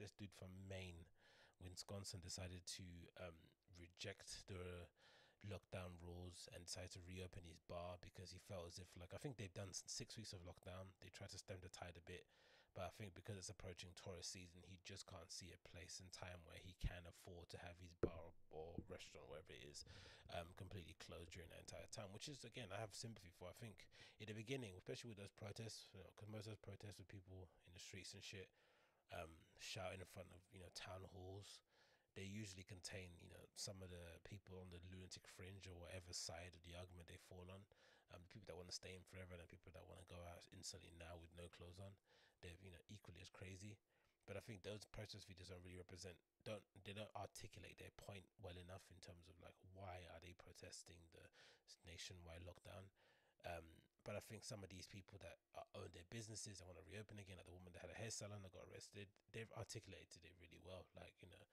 this dude from Maine, Wisconsin, decided to um, reject the lockdown rules and decided to reopen his bar because he felt as if like I think they've done six weeks of lockdown. They tried to stem the tide a bit, but I think because it's approaching tourist season, he just can't see a place and time where he can afford to have his bar or restaurant, wherever it is, um, completely closed during that entire time. Which is again, I have sympathy for. I think in the beginning, especially with those protests, because you know, most of those protests were people in the streets and shit, um, shouting in front of you know town halls they usually contain, you know, some of the people on the lunatic fringe or whatever side of the argument they fall on. Um, people that want to stay in forever and the people that want to go out instantly now with no clothes on. They're, you know, equally as crazy. But I think those protest videos don't really represent, don't they don't articulate their point well enough in terms of like why are they protesting the nationwide lockdown. Um, but I think some of these people that own their businesses and want to reopen again, like the woman that had a hair salon that got arrested, they've articulated it really well. Like, you know,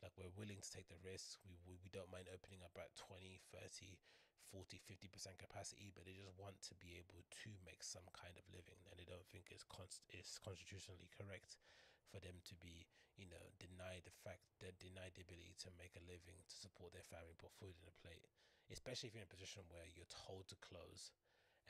like we're willing to take the risk we, we, we don't mind opening up at 20 30 40 50% capacity but they just want to be able to make some kind of living and they don't think it's const- it's constitutionally correct for them to be you know denied the fact that denied the ability to make a living to support their family put food in a plate especially if you're in a position where you're told to close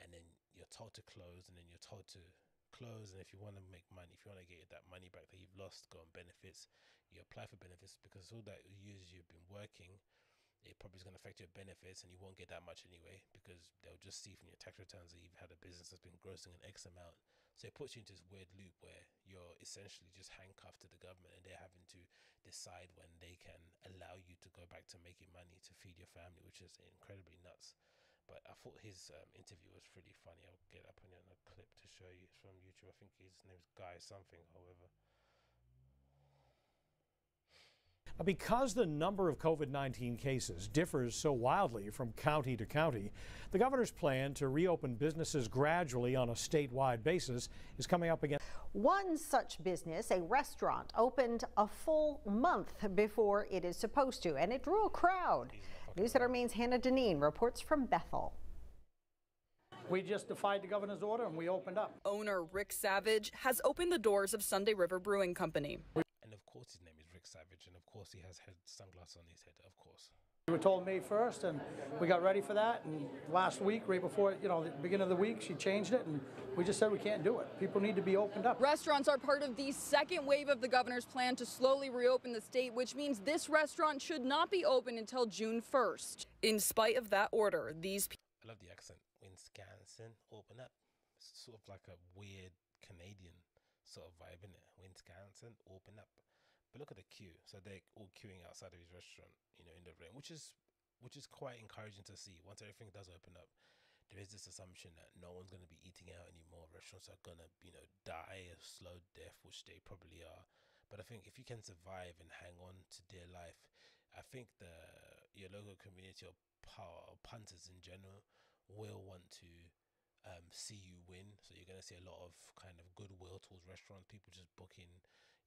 and then you're told to close and then you're told to close and if you want to make money if you want to get that money back that you've lost go on benefits you apply for benefits because all that years you've been working it probably is going to affect your benefits and you won't get that much anyway because they'll just see from your tax returns that you've had a business that's been grossing an X amount. So it puts you into this weird loop where you're essentially just handcuffed to the government and they're having to decide when they can allow you to go back to making money to feed your family, which is incredibly nuts. But I thought his um, interview was pretty funny. I'll get up on a clip to show you. It's from YouTube. I think his name is Guy something, however. Because the number of COVID 19 cases differs so wildly from county to county, the governor's plan to reopen businesses gradually on a statewide basis is coming up again. One such business, a restaurant, opened a full month before it is supposed to, and it drew a crowd. News Center Maine's Hannah Deneen reports from Bethel. We just defied the governor's order and we opened up. Owner Rick Savage has opened the doors of Sunday River Brewing Company. And of course, his name is Rick Savage, and of course, he has had sunglasses on his head, of course. We were told May 1st, and we got ready for that. And last week, right before, you know, the beginning of the week, she changed it, and we just said we can't do it. People need to be opened up. Restaurants are part of the second wave of the governor's plan to slowly reopen the state, which means this restaurant should not be open until June 1st. In spite of that order, these. I love the accent. Wisconsin, open up. It's sort of like a weird Canadian sort of vibe in it. Wisconsin, open up. But look at the queue. So they're all queuing outside of his restaurant, you know, in the rain, which is which is quite encouraging to see. Once everything does open up, there is this assumption that no one's going to be eating out anymore. Restaurants are going to, you know, die a slow death, which they probably are. But I think if you can survive and hang on to dear life, I think the your local community or power or punters in general will want to um, see you win. So you're going to see a lot of kind of goodwill towards restaurants, people just booking,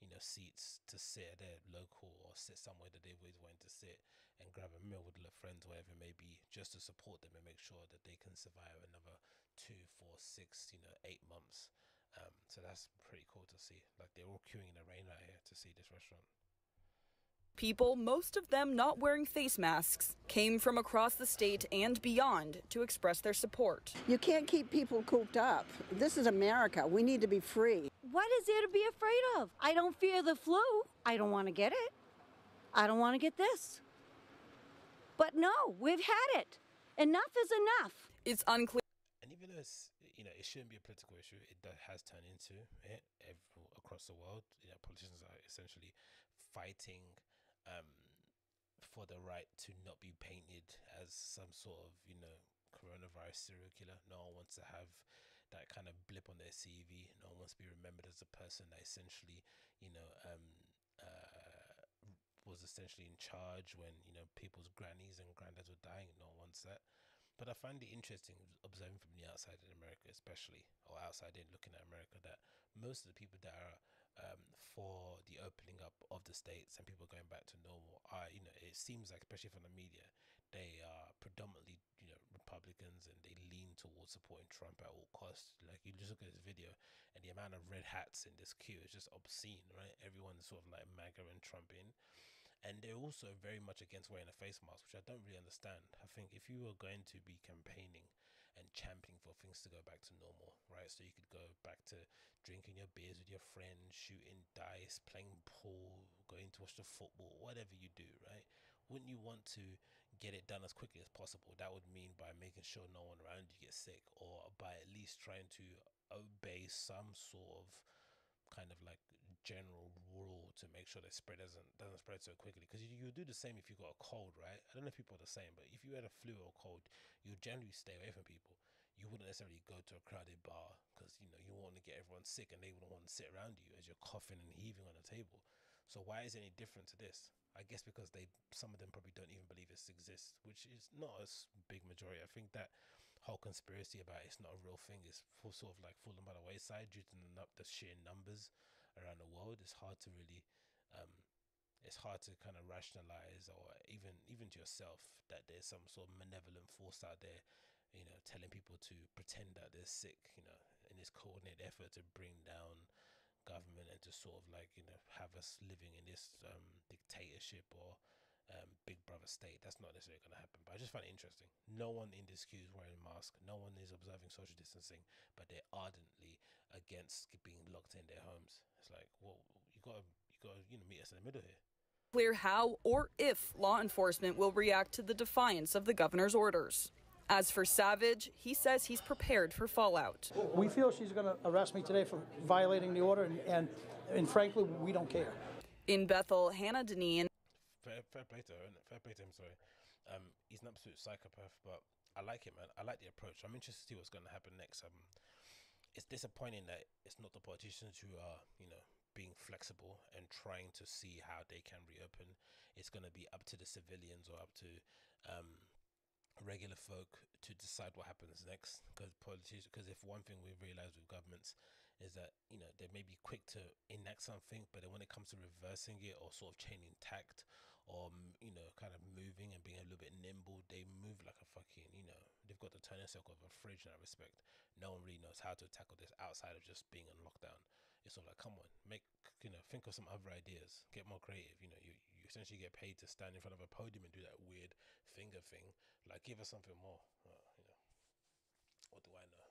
you know, seats to sit at their local or sit somewhere that they've always wanted to sit and grab a meal with their friends, whatever it may be, just to support them and make sure that they can survive another two, four, six, you know, eight months. Um, so that's pretty cool to see. Like they're all queuing in the rain out here to see this restaurant. People, most of them not wearing face masks, came from across the state and beyond to express their support. You can't keep people cooped up. This is America. We need to be free. What is there to be afraid of? I don't fear the flu. I don't want to get it. I don't want to get this. But no, we've had it. Enough is enough. It's unclear. And even though it's, you know, it shouldn't be a political issue, it has turned into it every, across the world. You know, politicians are essentially fighting um, for the right to not be painted as some sort of you know coronavirus serial killer. No one wants to have that kind of blip on their CV. No one wants to be remembered as a person that essentially you know um, uh, was essentially in charge when you know people's grannies and granddads were dying. No one wants that. But I find it interesting observing from the outside in America, especially, or outside in looking at America, that most of the people that are um, for the opening up of the states and people going back to normal are, you know, it seems like, especially from the media, they are predominantly, Republicans and they lean towards supporting Trump at all costs. Like you just look at this video and the amount of red hats in this queue is just obscene, right? Everyone's sort of like MAGA and Trumping. And they're also very much against wearing a face mask, which I don't really understand. I think if you were going to be campaigning and championing for things to go back to normal, right? So you could go back to drinking your beers with your friends, shooting dice, playing pool, going to watch the football, whatever you do, right? wouldn't you want to get it done as quickly as possible? That would mean by making sure no one around you gets sick, or by at least trying to obey some sort of kind of like general rule to make sure the spread doesn't doesn't spread so quickly. Because you, you do the same if you got a cold right? I don't know if people are the same but if you had a flu or a cold you generally stay away from people. You wouldn't necessarily go to a crowded bar because you know you want to get everyone sick and they wouldn't want to sit around you as you're coughing and heaving on the table so why is it any different to this I guess because they some of them probably don't even believe this exists, which is not a big majority. I think that whole conspiracy about it's not a real thing is full, sort of like falling by the wayside due to the, the sheer numbers around the world. It's hard to really, um, it's hard to kind of rationalize or even even to yourself that there's some sort of malevolent force out there, you know, telling people to pretend that they're sick, you know, in this coordinated effort to bring down government and to sort of like you know have us living in this um, dictatorship or um, big brother state. That's not necessarily going to happen. But I just find it interesting. No one in this queue is wearing a mask. No one is observing social distancing, but they're ardently against being locked in their homes. It's like, well, you got to you got to you know meet us in the middle here. Clear how or if law enforcement will react to the defiance of the governor's orders. As for Savage, he says he's prepared for fallout. We feel she's going to arrest me today for violating the order, and, and, and frankly, we don't care. In Bethel, Hannah Deneen. Fair, fair play to her, fair play to him, sorry. Um, he's an absolute psychopath, but I like it, man. I like the approach. I'm interested to see what's going to happen next. Um, it's disappointing that it's not the politicians who are, you know, being flexible and trying to see how they can reopen. It's going to be up to the civilians or up to um, regular folk to decide what happens next because politicians because if one thing we've realized with governments is that you know they may be quick to enact something but then when it comes to reversing it or sort of changing tact or mm, you know kind of moving and being a little bit nimble they move like a fucking you know they've got the turning circle of a fridge in that respect. No one really knows how to tackle this outside of just being in lockdown. It's of like come on make you know think of some other ideas. Get more creative. You know you, you essentially get paid to stand in front of a podium and do that weird finger thing like give us something more uh, you know. What do i know